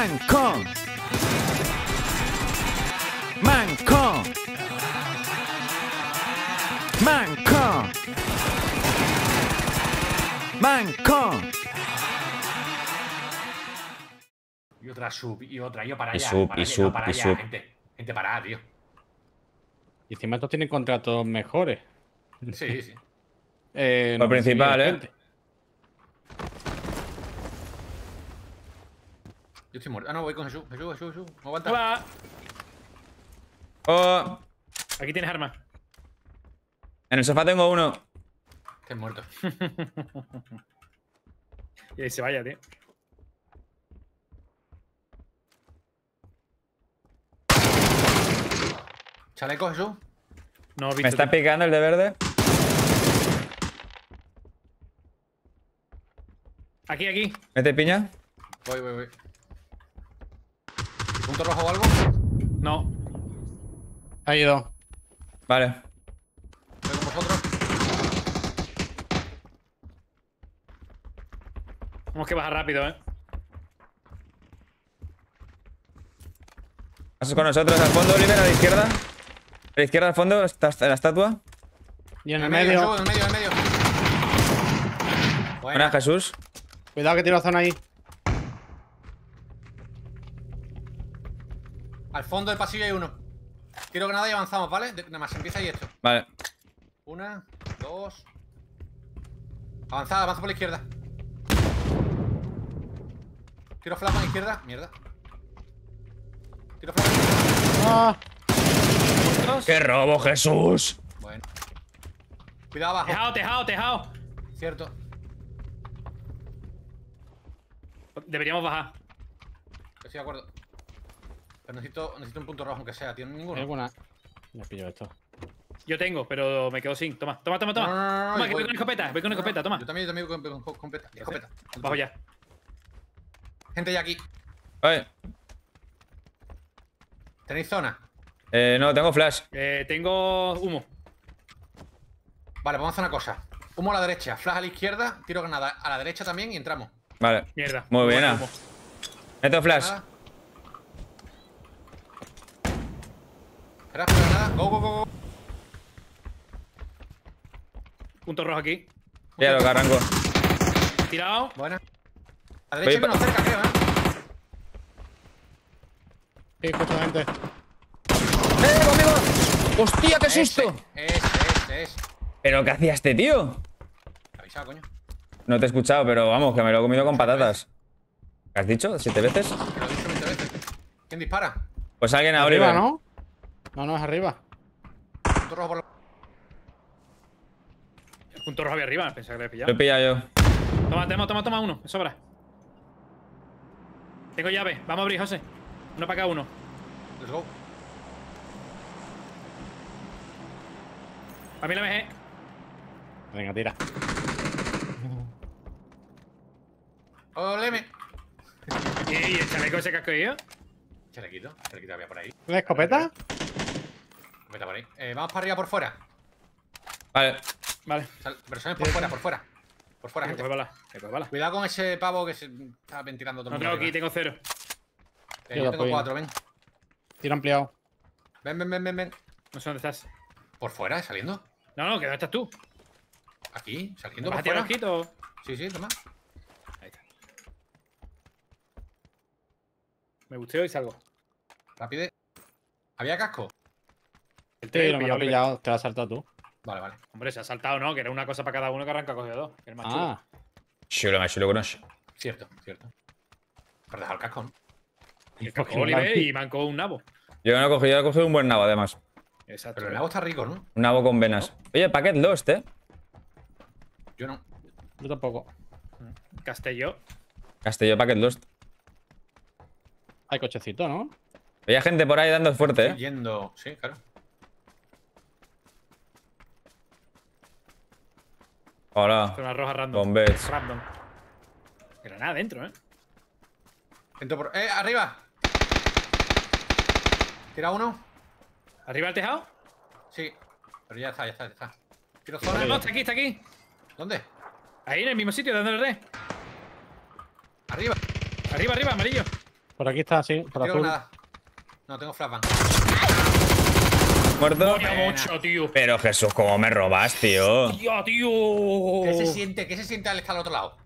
Manco. Manco. Manco. Manco. Y otra sub, y otra, yo para Y allá. sub, para y allá, sub, para y allá, sub. Gente, gente parada, tío. Y encima estos tienen contratos mejores. Sí, sí. Eh, Por no consiguen principal, ¿eh? gente. Yo estoy muerto. Ah, no, voy con Jesús. Jesús, Jesús, Jesús. No aguanta. Hola. Oh, Aquí tienes armas. en el sofá tengo uno. Estoy muerto. Y ahí se vaya, tío. Chaleco, Jesús. No visto. Me está tío. picando el de verde. Aquí, aquí. ¿Mete piña? Voy, voy, voy. ¿Punto rojo o algo? No. Ha ido. Vale. Con vosotros. Tenemos que bajar rápido, eh. Pasas con nosotros al fondo, Oliver, a la izquierda. A la izquierda al fondo, está la estatua. Y en el medio, medio. Jesús, en el medio, en el medio. Buena, Buena. Jesús. Cuidado que tiene la zona ahí. Fondo del pasillo hay uno. Tiro granada y avanzamos, ¿vale? De- Nada más, empieza ahí esto. Vale. Una, dos. Avanzada, avanza por la izquierda. Tiro flash a la izquierda. Mierda. Tiro flash a la izquierda. Ah, ¡Qué robo, Jesús! Bueno. Cuidado abajo. Tejado, tejado, tejado. Cierto. Deberíamos bajar. Estoy de acuerdo. Pero necesito, necesito un punto rojo aunque sea. ¿Tiene hay ninguno? alguna. Ya pillo esto. Yo tengo, pero me quedo sin. Toma, toma, toma, toma. No, no, no, no, Toma, que voy con escopeta, voy con no, no, escopeta, toma. Yo también, yo también voy con, con- con escopeta. escopeta. Bajo ya. Gente ya aquí. Vale. ¿Tenéis zona? Eh, no, tengo flash. Eh, tengo humo. Vale, vamos a hacer una cosa. Humo a la derecha, flash a la izquierda, tiro granada a la derecha también y entramos. Vale. Mierda. Muy buena. humo. Meto flash. Nada. Espera, espera, nada. Go, go, go, go. Punto rojo aquí. Ya lo que arranco. Tirado. Buena. A la derecha Voy uno cerca, creo, ¿eh? Sí, justamente. ¡Eh, conmigo! ¡Hostia, qué susto! Ese, ese, ese. ¿Pero qué hacía este tío? Avisado, coño. No te he escuchado, pero vamos, que me lo he comido con patatas. ¿Qué has dicho? ¿Siete veces? Lo he dicho 20 veces. ¿Quién dispara? Pues alguien a Arriba, Oliver. ¿no? No, no, es arriba. Punto rojo por la... Punto rojo había arriba. Pensaba que lo había Lo he pillado. pillado yo. Toma, toma, toma, toma uno. Me sobra. Tengo llave. Vamos a abrir, José. Uno para cada uno. Let's go. A mí la MG. Venga, tira. Oleme. ¿Y el chaleco ese que has cogido? Chalequito. Chalequito había por ahí. ¿La escopeta? Vete por ahí. Eh, vamos para arriba por fuera. Vale. Vale. Sal- Versiones por fuera, por fuera. Por fuera, gente. bala. Bala. Cuidado con ese pavo que se está ventilando todo No el tengo mundo. aquí, tengo cero. Eh, Yo tengo cuatro, ven. Tiro ampliado. Ven, ven, ven, ven, ven. No sé dónde estás. ¿Por fuera? ¿Saliendo? No, no, que dónde estás tú. ¿Aquí? ¿Saliendo ¿Vas por a tirar fuera? Sí, sí, toma. Ahí está. Me gusteo y salgo. Rápido. ¿Había casco? El Sí, tres, no me lo he pillado. Te lo has saltado tú. Vale, vale. Hombre, se ha saltado, ¿no? Que era una cosa para cada uno que arranca cogido dos. Que es más chulo. Ah, Chulo, más chulo que no. Cierto, cierto. Pero dejar el casco, ¿no? Y el porque casco Oliver y mancó un nabo. Yo no he cogido, he cogido un buen nabo, además. Exacto. Pero el nabo está rico, ¿no? Un nabo con venas. Oye, packet lost, ¿eh? Yo no. yo tampoco. Castelló. Castelló packet lost. Hay cochecito, ¿no? Había gente por ahí dando fuerte, Estoy ¿eh? yendo. Sí, claro. Hola. Con una roja random. Con bets. Random. Granada dentro, ¿eh? Por. ¡Eh, arriba! ¿Tira uno? ¿Arriba del tejado? Sí. Pero ya está, ya está, ya está. ¿Tiro No, zona? no, está aquí, está aquí. ¿Dónde? Ahí en el mismo sitio, dándole red. Arriba. Arriba, arriba, amarillo. Por aquí está, sí, por Tiro azul. nada. No, tengo flashbang. ¿Muerto? Mucho, tío. Pero Jesús, ¿cómo me robas, tío? Tío, tío. ¿Qué se siente? ¿Qué se siente al estar al otro lado?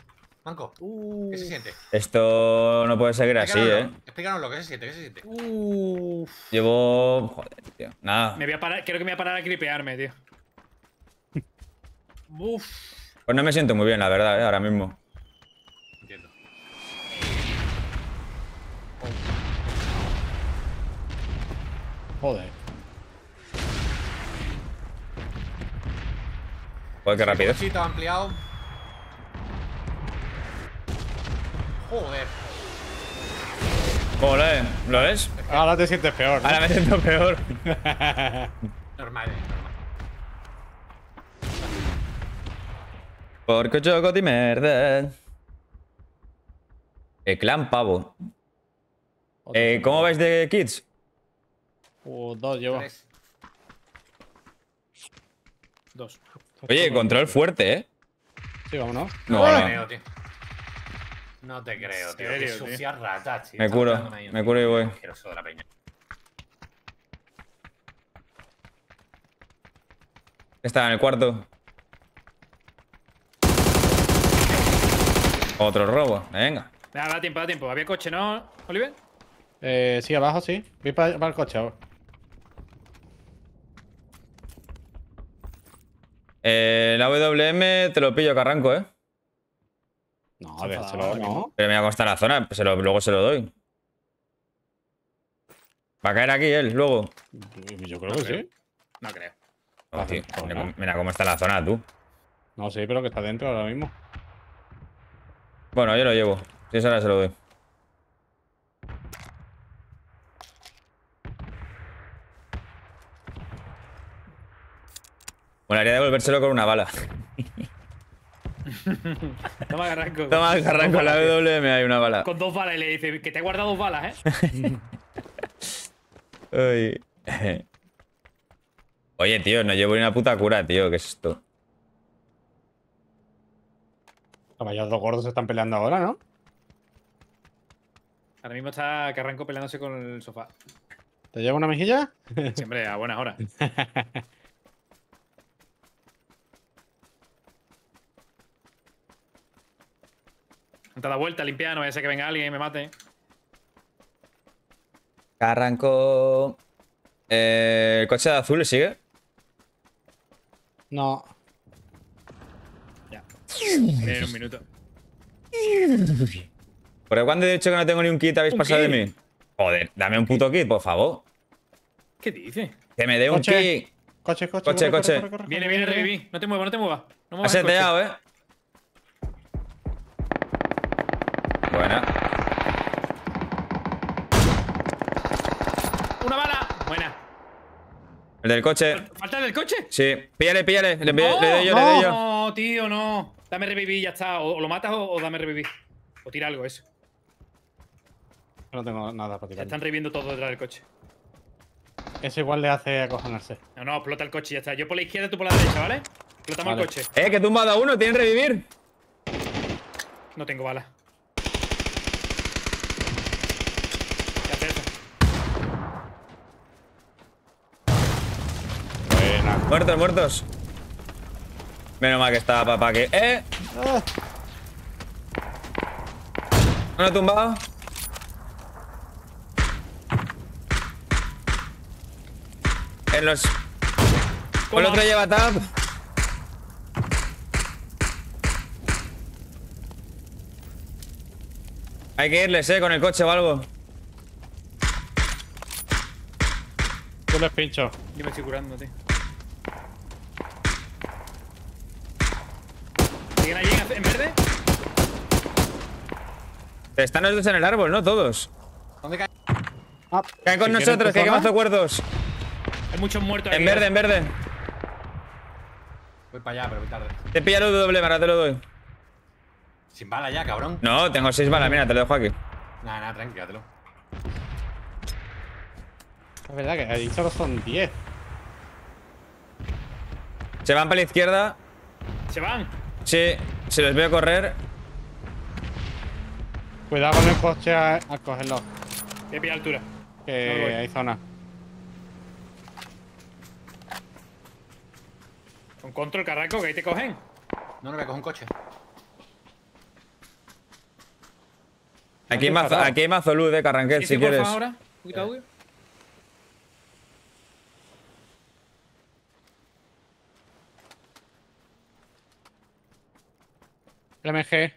Manco, Uh, ¿qué se siente? Esto no puede seguir así, ¿eh? Explícanoslo, Explícanoslo, ¿qué se siente? ¿Qué se siente? Uf. Llevo... Joder, tío. Nada. Me voy a parar, creo que me voy a parar a gripearme, tío. Uf. Pues no me siento muy bien, la verdad, ¿eh? Ahora mismo. Joder. Joder, qué rápido. Sí, estaba ampliado. Joder. Joder, ¿lo ves? Ahora te sientes peor. ¿no? Ahora me siento peor. Normal, eh, normal. Porco choco di merda. El clan pavo. Eh, ¿Cómo vais de kids? Uh, dos llevo. Tres. Dos. Oye, control fuerte, ¿eh? Sí, vámonos. No, No te creo, tío. No te creo, tío. Qué sucia rata, tío. Me curo, me curo y voy. De la peña. Está en el cuarto. Otro robo. Venga. Nada, da tiempo, da tiempo. Había coche, ¿no, Oliver? Eh, sí, abajo, sí. Voy para el coche ahora. Eh, la WM te lo pillo que arranco, ¿eh? No, a ver, se lo no. Pero mira cómo está la zona. pues se lo- luego se lo doy. Va a caer aquí él, luego. Yo creo que sí. No creo. Oh, tío, mira, cómo- mira cómo está la zona, tú. No, sí, pero que está dentro ahora mismo. Bueno, yo lo llevo. Si es ahora se lo doy. Molaría devolvérselo con una bala. Toma, arranco. Toma, que arranco la WM, hay una bala. Con dos balas y le dice que te he guardado dos balas, ¿eh? Ay. Oye, tío, no llevo ni una puta cura, tío. ¿Qué es esto? Vaya, dos gordos se están peleando ahora, ¿no? Ahora mismo está Carranco peleándose con el sofá. ¿Te lleva una mejilla? Siempre a buenas horas. Te da vuelta, limpia, no vaya a ser que venga alguien y me mate. Arrancó. Eh, ¿El coche de azul sigue? No. Ya. En un minuto. Porque cuando he dicho que no tengo ni un kit habéis ¿Un pasado de mí. Joder, dame un puto kit, por favor. ¿Qué dice? Que me dé un Coche. kit. Coche, coche, Coche, corre, coche. corre, corre, corre, Viene, corre, viene, reviví. No te muevas, no te muevas. No Ha muevas coche. seteado, eh. Buena. Una bala. Buena. El del coche. ¿Falta el del coche? Sí. Píllale, píllale. Le, le No, doy yo, le doy yo. No, tío, no. Dame revivir y ya está. O, o lo matas o, o dame revivir. O tira algo, eso. No tengo nada para Se tirar. están reviviendo todo detrás del coche. Eso igual le hace acojonarse. No, no, explota el coche y ya está. Yo por la izquierda, tú por la derecha, ¿vale? Explotamos Vale. el coche. Eh, que tumbado a uno. Tienen revivir. No tengo balas. ¿Qué hace eso? Buena. Muertos, muertos. Menos mal que estaba papá que. ¡Eh! Ah, Uno tumbado. En los. O el otro lleva tap. Hay que irles, eh, con el coche o algo. Yo les pincho. Yo me estoy curando, tío. ¿Siguen allí en, en verde? Están los dos en el árbol, ¿no? Todos. ¿Dónde cae? Ah, Caen con nosotros, que hay que mazo cuerdos. Hay muchos muertos En verde, en verde. Voy para allá, pero voy tarde. Te pilla el doble, ahora te lo doy. Sin bala ya, cabrón. No, tengo seis balas, mira, te lo dejo aquí. Nada, nada, tranquilátelo. Es verdad que ahí solo son 10. Se van para la izquierda. Se van. Sí, se los veo correr. Cuidado con el coche a, a cogerlo. He pillado altura. Que No hay zona. Con control, carraco, que ahí te cogen. No, no, a coger un coche. Aquí hay mazo, aquí hay mazo luz de Carranquet, Sí, si quieres. ahora. Un poquito de audio. LMG.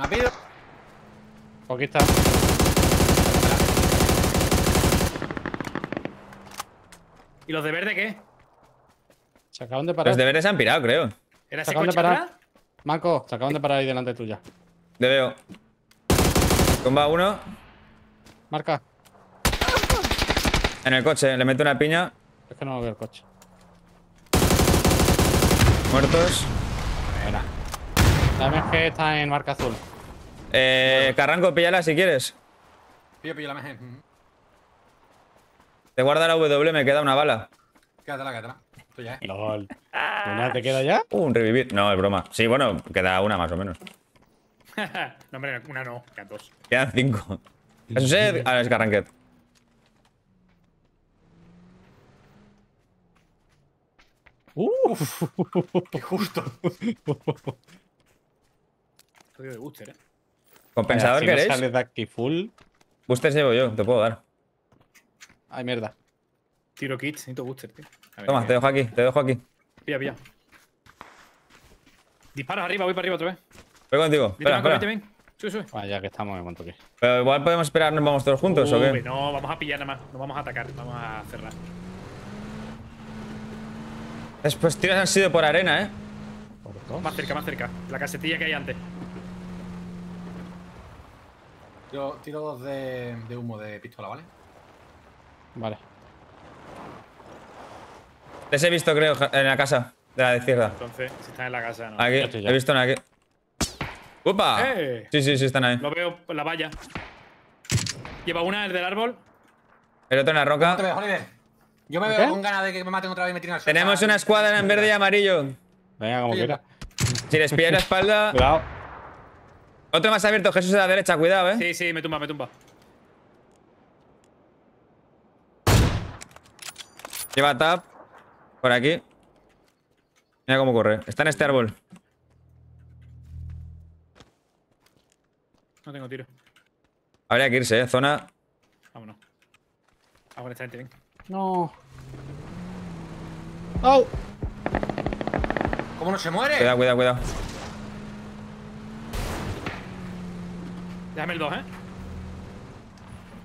¿Me ha pedido? Aquí está. ¿Y los de verde qué? Se acaban de parar. Los deberes se han pirado, creo. ¿Era Se acaban de parar. atrás? Manco, se acaban de parar ahí delante tuya. Le veo. Tumba uno. Marca. En el coche, le meto una piña. Es que no veo el coche. Muertos. Buena. La MG está en marca azul. Eh, Carranco, píllala si quieres. Pillo, pillo la MG. Mm. Te guarda la W, me queda una bala. Quédatela, quédatela. Esto ya es. LOL. ¿Una te queda ya? Uh, un revivir. No, es broma. Sí, bueno, queda una más o menos. no, hombre, una no, quedan dos. Quedan cinco. Eso sí, a ver, Carranquet. Uf. Qué justo. Código de booster, eh. ¿Compensador si no queréis? sales de aquí full. Boosters llevo yo, te puedo dar. Ay, mierda. Tiro kits, necesito booster, tío. Ver, Toma, te dejo aquí, te dejo aquí. Pilla, pilla. Disparos arriba, voy para arriba otra vez. Voy contigo. Espera, espera. ven. Sube, sube. Vaya, ya que estamos, me monto aquí. Pero igual podemos esperar, nos vamos todos juntos, ¿o qué? No, vamos a pillar nada más. No vamos a atacar, vamos a cerrar. Después tiros han sido por arena, ¿eh? Por dos. Más cerca, más cerca. La casetilla que hay antes. Yo tiro dos de, de humo de pistola, ¿vale? Vale. Les he visto, creo, en la casa de la izquierda. Entonces, si están en la casa, no. Aquí, he visto una aquí. ¡Upa! ¡Eh! Sí, sí, sí, están ahí. Lo veo en la valla. Lleva una, el del árbol. El otro en la te roca. veo, Oliver. Yo me veo con ganas de que me maten otra vez y me tiren al suelo. Tenemos una escuadra en verde y amarillo. Venga, como quiera. Si les pilláis la espalda. Cuidado. Otro más abierto, Jesús a la derecha, cuidado, eh. Sí, sí, me tumba, me tumba. Lleva tap. Por aquí. Mira cómo corre. Está en este árbol. No tengo tiro. Habría que irse, eh. Zona. Vámonos. Ah, con esta gente, ven. No. ¡Oh! ¿Cómo no se muere? Cuidado, cuidado, cuidado. Déjame el 2, ¿eh?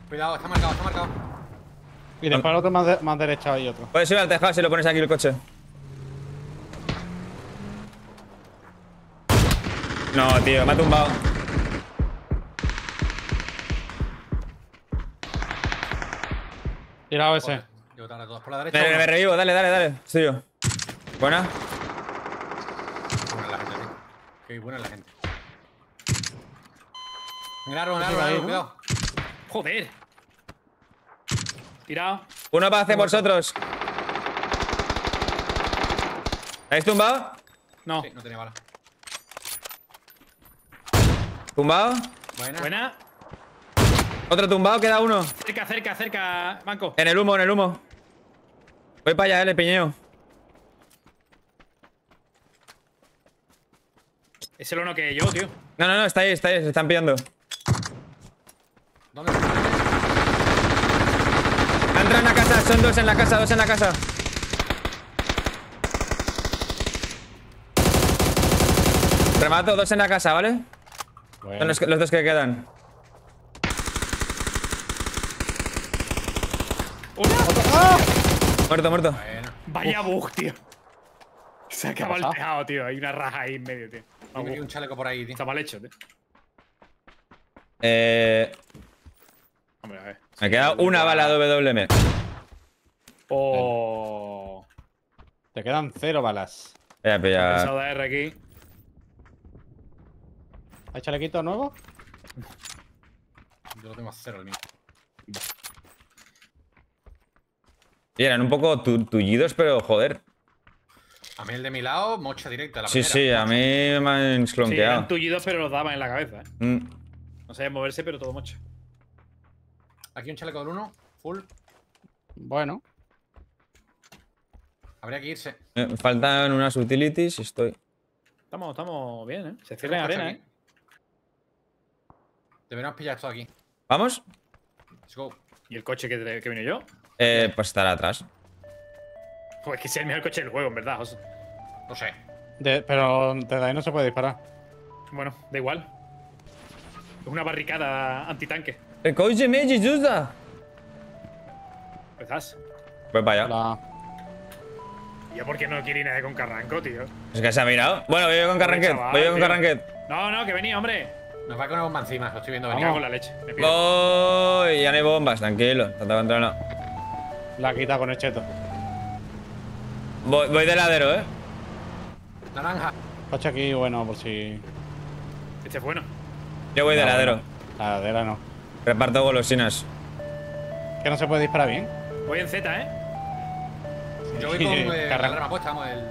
Cuidado, está marcado, está marcado. Y después el otro más, de- más derecha hay otro. Puedes ir al tejado si lo pones aquí el coche. No, tío, me ha tumbado. Tirado ese. Yo tarde todos por la derecha. Me, revivo, dale, dale, dale. Soy yo. Buena. Qué buena la gente, tío. Qué buena la gente. En el árbol, en el árbol, el cuidado. Joder. Tirado. Uno para hacer vosotros. ¿Habéis tumbado? No. Sí, no tenía bala. ¿Tumbado? Buena. Buena. Otro tumbado, queda uno. Cerca, cerca, cerca. Banco. En el humo, en el humo. Voy para allá, eh, le piñeo. Ese lo no que yo, tío. No, no, no, está ahí, está ahí, se están pillando. ¿Dónde está? Entra en la casa, son dos en la casa, dos en la casa. Remato, dos en la casa, ¿vale? Son los, dos que quedan. ¡Una! Muerto, muerto. Bueno. Vaya bug, tío. Se acaba el tejado, tío. Hay una raja ahí en medio, tío. Metí un chaleco por ahí, tío. Está mal hecho, tío. Eh, ver. me queda una bala WM. Oh. Te quedan cero balas. Voy a pillar. Pensado de R aquí. ¿Hay chalequito nuevo? Yo lo tengo a cero el mío. Y eran un poco tu- tullidos, pero joder. A mí el de mi lado, mocha directa. La Sí, primera. sí, a mí me han Sí, eran esclonqueado. tullidos, pero los daban en la cabeza, ¿eh? Mm. No sabía moverse, pero todo mocho. Aquí un chaleco del 1, full. Bueno, Habría que irse. Eh, Me faltan unas utilities y estoy. Estamos, estamos bien, ¿eh? Se cierra en arena, aquí. ¿eh? Deberíamos pillar esto aquí. ¿Vamos? Let's go. ¿Y el coche que, que vine yo? Eh, pues estará atrás. Pues que sea el mejor coche del juego, en verdad, José. No sé. de- pero desde ahí no se puede disparar. Bueno, da igual. Es una barricada antitanque. ¡El coche me ayuda! ¿Estás? Pues vaya. La- ¿Y yo por qué no quiere ir nadie con Carranco, tío? Es que se ha mirado. Bueno, voy yo con Carranquet. chaval, Voy yo con tío. Carranquet. No, no, que venía, hombre. Nos va con una bomba encima, lo estoy viendo venir. cago en la leche. Me pido. Voy. Ya no hay bombas, tranquilo. No te controlado. La quita con el cheto. Voy, voy de ladero, eh. Naranja. Coche aquí, bueno, por si. Este es bueno. Yo voy de No, ladero. La ladera no. Reparto golosinas. Que no se puede disparar bien. Voy en Z, ¿eh? Yo voy con eh, la arma puesta, vamos, el,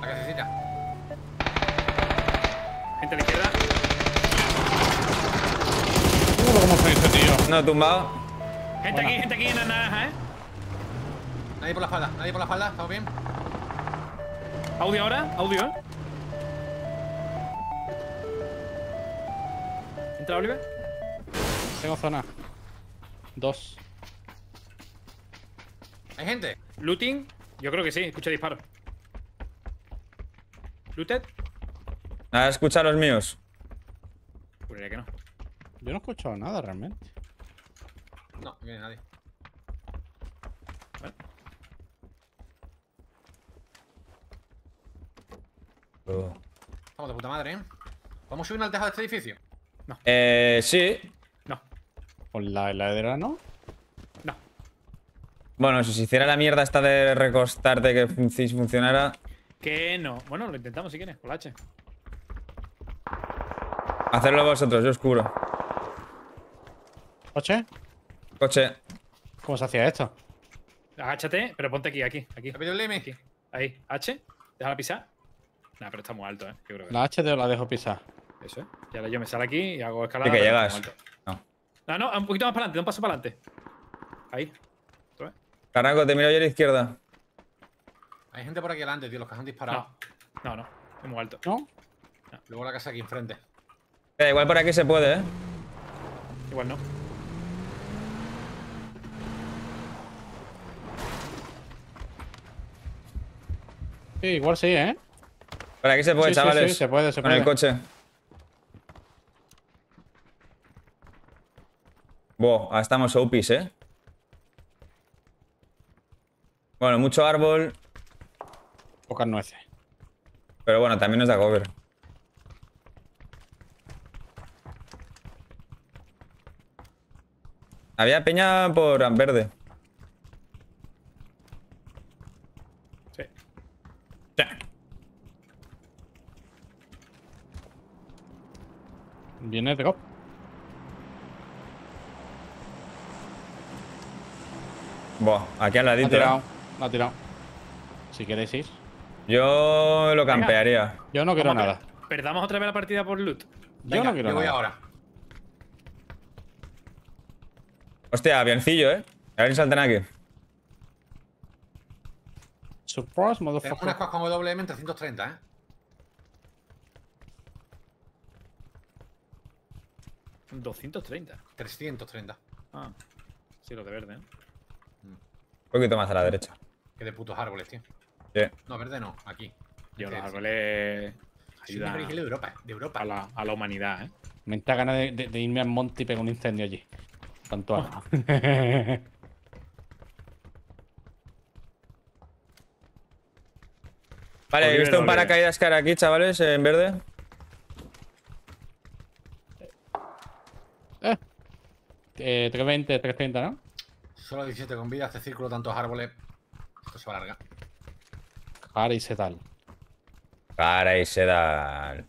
la casecita. Gente a la izquierda. Uh, ¿Cómo se dice, tío? No, tumbado. Gente Bueno. aquí, gente aquí en la naranja, ¿eh? Nadie por la espalda, nadie por la espalda, ¿estamos bien? Audio ahora, audio, ¿eh? ¿Entra Oliver? Tengo zona. Dos. ¿Hay gente? Looting. Yo creo que sí, escucho disparos. Looted. ¿Has escuchado los míos? Juraría que no. Yo no he escuchado nada realmente. No, no viene nadie. Estamos de puta madre, ¿eh? ¿Vamos a subir al tejado de este edificio? Eh, sí. Con la heladera no. no. Bueno, si se hiciera la mierda esta de recostarte que fun- si funcionara. Que no. Bueno, lo intentamos si quieres, con la H. Hacerlo vosotros, yo os cubro. Coche. Coche. ¿Cómo se hacía esto? Agáchate, pero ponte aquí, aquí, aquí. Aquí. Ahí. H. Déjala pisar. Nah, pero está muy alto, ¿eh? Yo creo que La H te la dejo pisar. Eso, ¿eh? Y ahora yo me salgo aquí y hago escalada. Sí que llegas. está muy alto. No. No, un poquito más para adelante, un paso para adelante. Ahí. Carranco, te miro yo a la izquierda. Hay gente por aquí delante, tío, los que han disparado. No. No, no. Es muy alto. ¿No? Luego la casa aquí enfrente. Eh, igual por aquí se puede, eh. Igual no. Sí, igual sí, ¿eh? Por aquí se puede, Sí, sí, chavales. sí, se puede, se Con el puede. coche. Ahora estamos opis, eh. Bueno, mucho árbol, Pocas nueces. pero bueno, también nos da cover. Había peña por verde. Sí. Viene de cop. Buah, aquí al La ha ladito. tirado. eh. La ha tirado. Si queréis ir. Yo lo campearía. Yo no quiero nada. per- Perdamos otra vez la partida por loot. Yo no quiero yo voy nada. ahora. Hostia, avioncillo, eh. A ver si saltan aquí. Surprise, una motherfucker. squad con WM en 330, ¿eh? Son 230. 330. Ah. Sí, lo de verde, ¿eh? Un poquito más a la derecha. Qué de putos árboles, tío. Sí. No, verde no, aquí. Yo, los árboles origen de Europa, de Europa. a la, a la humanidad, ¿eh? Me entra ganas de, de- de irme al monte y pegar un incendio allí. Tanto arma. Vale, he visto un paracaídas cara aquí, chavales, en verde. eh. Eh, 320, 330, ¿no? Solo 17 con vida, este círculo, tantos árboles. Esto se va a alargar. Cara y se tal. Para y se da.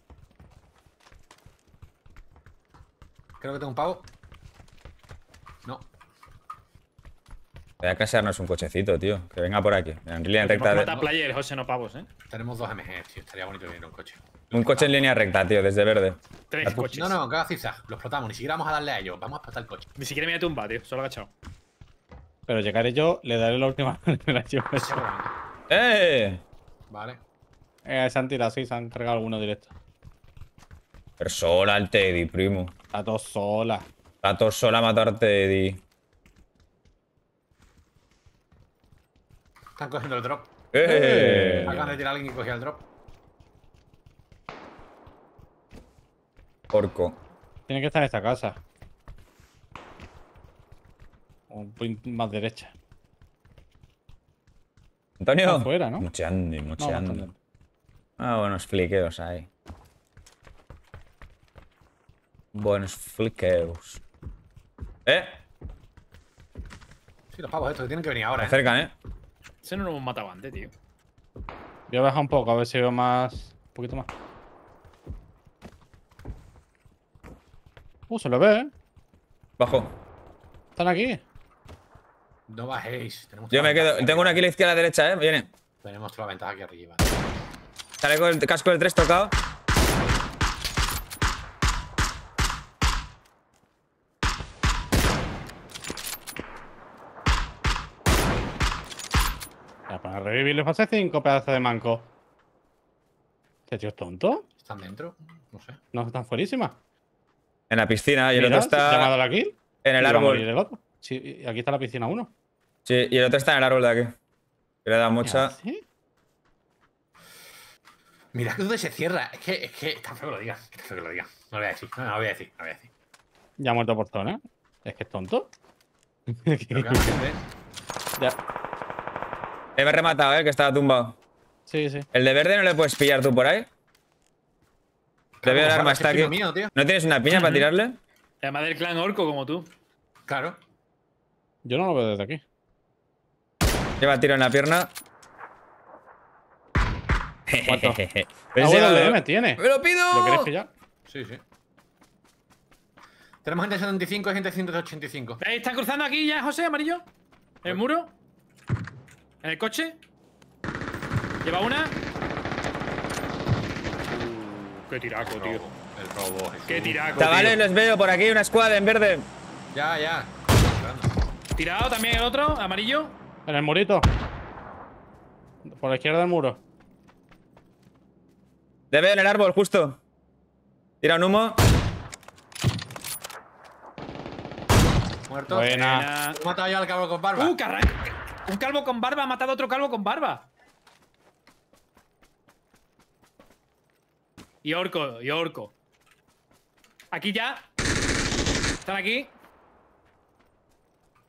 Creo que tengo un pavo. No. Voy a casearnos un cochecito, tío. Que venga por aquí. En línea Tenemos recta de... matar players, José, no pavos, ¿eh? Tenemos dos MG, tío. Estaría bonito tener un coche. Un coche en línea recta, tío, desde verde. Tres coches. No, no, que haga zigzag. Lo explotamos. Ni siquiera vamos a darle a ellos. Vamos a explotar el coche. Ni siquiera me voy a tumbar, tío. Solo agachado. Pero llegaré yo, le daré la última. ¡Eh! Vale. Eh, se han tirado, sí, se han cargado algunos directo. Pero sola el Teddy, primo. Está todo sola. Está todo sola a matar Teddy. Están cogiendo el drop. ¡Eh! Acaban de tirar a alguien que cogía el drop. Porco. Tiene que estar en esta casa. Un poquito más derecha. Antonio. Afuera, ¿no? Mocheando, No, no mocheando. dentro. ah, buenos fliqueos ahí. Buenos fliqueos. ¿Eh? Sí, los pavos estos que tienen que venir ahora. Me ¿eh? acercan, ¿eh? Ese no lo hemos matado antes, tío. Voy a bajar un poco, a ver si veo más. Un poquito más. Uh, se lo ve, ¿eh? Bajo. Están aquí. No bajéis. Tenemos Yo me quedo. Tengo una aquí a la izquierda a la derecha, ¿eh? Viene. Tenemos toda la ventaja aquí arriba. Sale con el casco del 3 tocado. Ya, para revivirle fase 5, pedazo de manco. ¿Este tío es tonto? ¿Están dentro? No sé. No, están fuerísimas. En la piscina y el Mira, otro está dado la kill. en el árbol. Sí, aquí está la piscina 1. Sí, y el otro está en el árbol de aquí. Que le da mucha. ¿Sí? Mira que dónde se cierra. Es que, es que está feo que lo diga. Está feo que lo diga. No lo voy a decir. No, no lo voy a decir. No lo voy a decir. Ya ha muerto por zona. Es que es tonto. Ya. Le he rematado, ¿eh? Que estaba tumbado. Sí, sí. El de verde no le puedes pillar tú por ahí. Le veo el arma, está aquí. mío. ¿No tienes una piña para tirarle? Además del clan orco como tú. Claro. Yo no lo veo desde aquí. Lleva tiro en la pierna. ¿Cuánto? Pero Ah, me tiene. ¡Me lo pido! ¿Lo quieres pillar? Sí, sí. Tenemos gente 75 y gente 185. Ahí están cruzando aquí ya, José, amarillo. En el muro. En el coche. Lleva una. Uh, qué tiraco, tío. El robo. Jesús. Qué tiraco. Chavales, tío. les veo por aquí, una escuadra en verde. Ya, ya. Tirado también el otro, amarillo. En el murito. Por la izquierda del muro. Le veo en el árbol, justo. Tira un humo. Muerto. Buena. Buena. He matado yo al cabro con barba. Uh, Un calvo con barba ha matado a otro calvo con barba. Y orco, y orco. Aquí ya. Están aquí.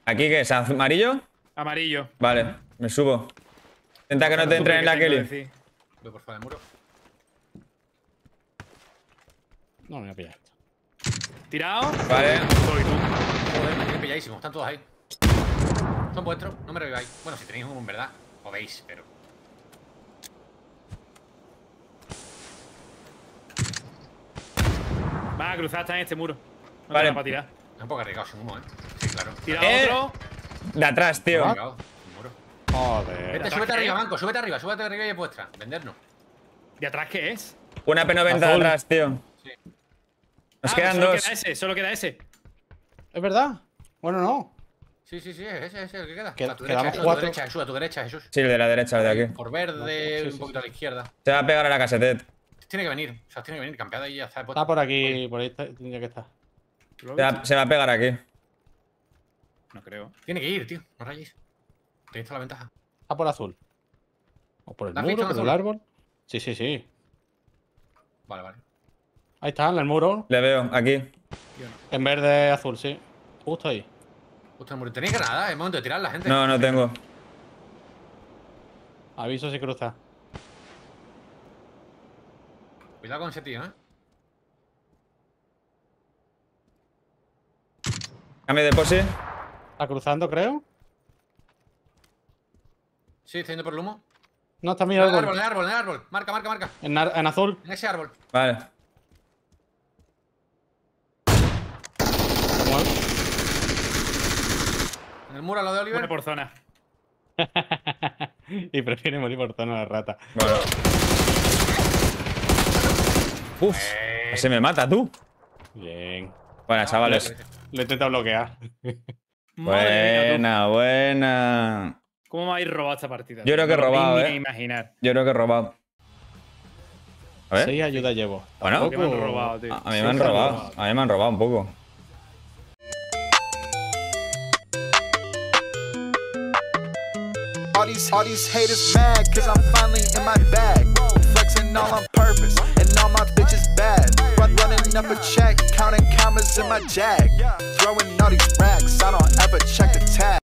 ¿Aquí qué es? ¿Amarillo? Amarillo. Vale, me subo. Intenta que no te Supe entre en la Kelly. Voy por fuera del muro. No, me voy a pillar esto. Tirado. Vale. Soy tú. Joder, me pilladísimo. Están todos ahí. Son vuestros. No me reviváis. Bueno, si tenéis uno en verdad. Podéis, pero. Va a cruzar hasta en este muro. No Vale. vale. para tirar. Es un poco arriesgado sin humo, ¿eh? Claro. Tirado Eh. otro. De atrás, tío. Muro. Joder. Vete, súbete arriba, banco. Súbete arriba. Súbete arriba y es vuestra. Vendernos. ¿De atrás qué es? Una P90 de atrás, tío. Sí. Nos Ah, quedan solo dos. Queda ese, solo queda ese. ¿Es verdad? Bueno, no. Sí, sí, sí. Ese, ese es el que queda. Qued- a tu quedamos derecha, Jesús, a tu cuatro. derecha, Jesús, a tu derecha, Jesús. Sí, el de la derecha, el de aquí. Por verde, Sí, sí, un poquito a la izquierda. Se va a pegar a la casetet. Tiene que venir. O sea, tiene que venir. Campeada y ya está. Está por aquí, por ahí está- tendría que estar. Se va, se va a pegar aquí. No creo. Tiene que ir, tío. No rayéis. Tenéis toda la ventaja. Está por azul. O por el ¿La has muro, por el árbol. Sí, sí, sí. Vale, vale. Ahí está, en el muro. Le veo, aquí. En verde azul, sí. Justo ahí. Justo el muro. ¿Tenéis granada? Es momento de tirar la gente. No, no tengo. Aviso si cruza. Cuidado con ese tío, ¿eh? Cambio de pose. Está cruzando, creo. Sí, está yendo por el humo. No, está en mi En el árbol. árbol, en el árbol, en el árbol. Marca, marca, marca. En, ar- en azul. En ese árbol. Vale. En el muro, lado de Muere Oliver. por zona. y prefiere morir por zona la rata. Bueno. Uf, se me mata tú. Bien. Bueno, chavales. Lo intenta bloquear. Madre mía, Buena, buena. ¿Cómo me habéis robado esta partida? Yo creo que he robado, eh. imaginar. Yo creo que he robado. A ver. Seis ayudas llevo. Bueno. Me han robado, tío. A a mí Sí, me han te han robado. robado. A mí me han robado un poco. All these, all these haters mad cause I'm finally in my bag. Flexing all on purpose, and all my bitches bad. Run, running up a check, counting commas in my jag. Throwing all these racks, I don't ever check the tag.